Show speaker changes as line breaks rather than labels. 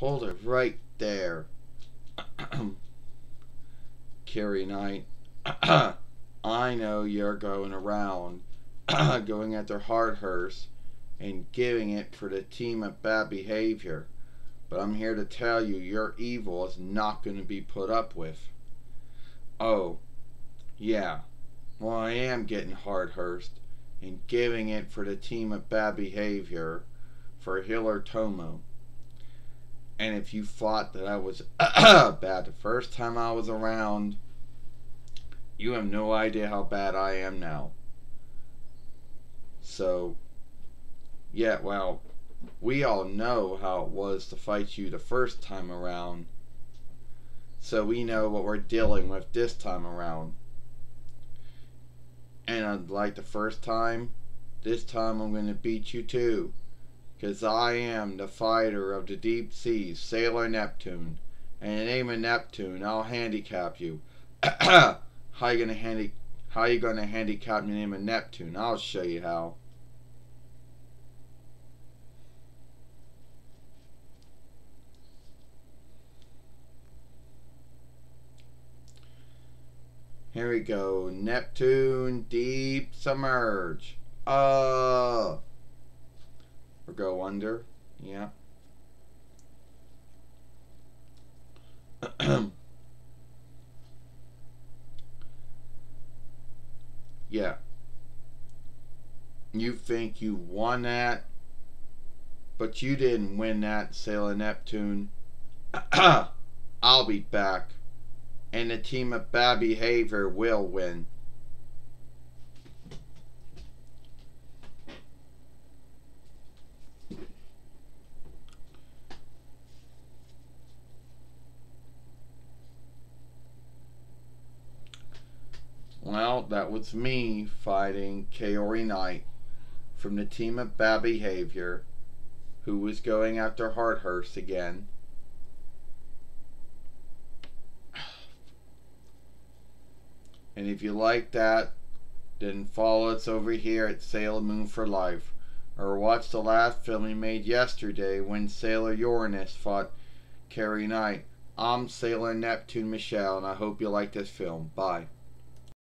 Hold it right there. Kaori Knight. I know you're going around going after Hardhurst and giving it for the team of bad behavior. But I'm here to tell you your evil is not going to be put up with. Oh, yeah. Well, I am getting Hardhurst and giving it for the team of bad behavior for Hiller Tomo. And if you thought that I was bad the first time I was around, you have no idea how bad I am now. So, yeah, well, we all know how it was to fight you the first time around. So we know what we're dealing with this time around. And unlike the first time, this time I'm going to beat you too. Because I am the fighter of the deep seas, Sailor Neptune. And in the name of Neptune, I'll handicap you. how you gonna handy how you gonna handicap me the name of Neptune? I'll show you how. Here we go. Neptune deep submerge. Uh go under. Yeah. yeah. You think you won that, but you didn't win that, Sailor Neptune. I'll be back, and the team of bad behavior will win. Well, that was me fighting Kaori Knight from the team of Bad Behavior, who was going after Hardhurst again. And if you like that, then follow us over here at Sailor Moon for Life. Or watch the last film we made yesterday when Sailor Uranus fought Kaori Knight. I'm Sailor Neptune Michelle, and I hope you like this film. Bye.